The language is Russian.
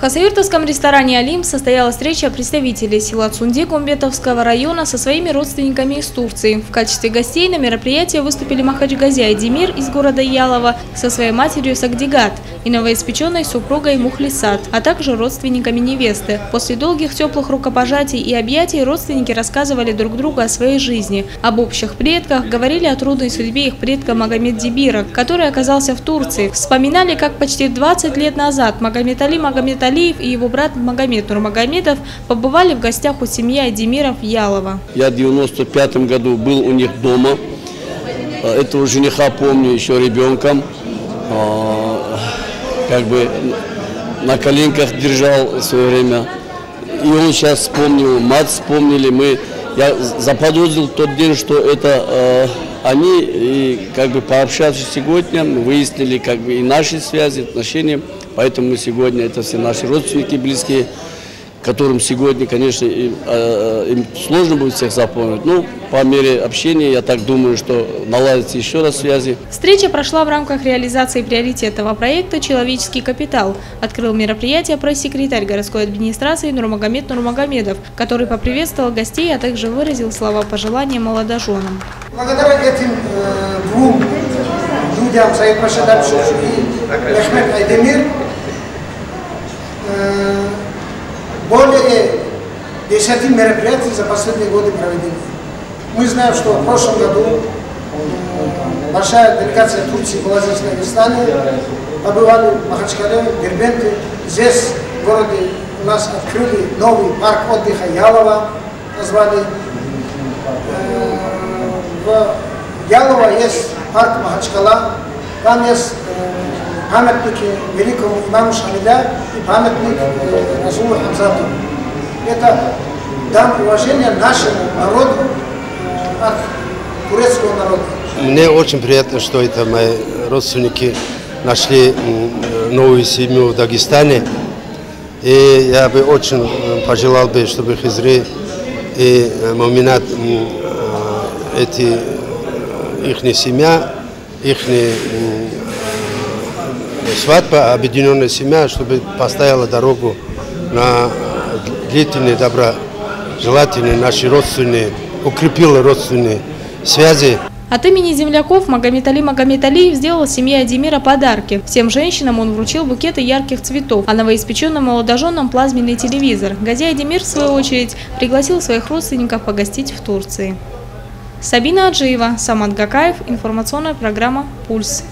В хасавюртовском ресторане «Алим» состоялась встреча представителей села Цунди Гумбетовского района со своими родственниками из Турции. В качестве гостей на мероприятии выступили Махачгазя и Демир из города Ялова со своей матерью Сагдигат и новоиспеченной супругой Мухлисат, а также родственниками невесты. После долгих теплых рукопожатий и объятий родственники рассказывали друг другу о своей жизни, об общих предках, говорили о трудной судьбе их предка Магомед Дибира, который оказался в Турции. Вспоминали, как почти 20 лет назад Магомед Али Магомед Али Алиев и его брат Магомед Нурмагомедов побывали в гостях у семьи Айдемиров Ялова. Я в 95 году был у них дома. А, этого жениха помню еще ребенком. А, как бы на коленках держал в свое время. И он сейчас вспомнил, мать вспомнили. Мы, я заподозрил тот день, что это э, они, и как бы пообщавшись сегодня, выяснили как бы и наши связи, отношения. Поэтому сегодня это все наши родственники близкие, которым сегодня, конечно, им, э, им сложно будет всех запомнить. Ну, по мере общения, я так думаю, что наладятся еще раз связи. Встреча прошла в рамках реализации приоритетного проекта «Человеческий капитал». Открыл мероприятие пресс-секретарь городской администрации Нурмагомед Нурмагомедов, который поприветствовал гостей, а также выразил слова пожелания молодоженам. Благодаря этим э, двум людям, Саид Машадабшев и Мехмед Айдемир, Э, более 10 мероприятий за последние годы проведены. Мы знаем, что в прошлом году э, большая делегация Турции была здесь на Дагестане, побывали в Махачкале, Дербенте. Здесь, в городе, у нас открыли новый парк отдыха Ялова, назвали. Э, в Ялова есть парк Махачкала, там есть памятники великому имаму Шамиля и памятник э, Хамзату. Это дан уважения нашему народу э, от турецкого народа. Мне очень приятно, что это мои родственники нашли новую семью в Дагестане. И я бы очень э, пожелал бы, чтобы Хизри и Муминат, эти, их семья, их свадьба, объединенная семья, чтобы поставила дорогу на длительные, доброжелательные наши родственные, укрепила родственные связи. От имени земляков Магомед Али Магомед Алиев сделал семье Адимира подарки. Всем женщинам он вручил букеты ярких цветов, а новоиспеченным молодоженам плазменный телевизор. Гази Адимир, в свою очередь, пригласил своих родственников погостить в Турции. Сабина Аджиева, Самат Гакаев, информационная программа «Пульс».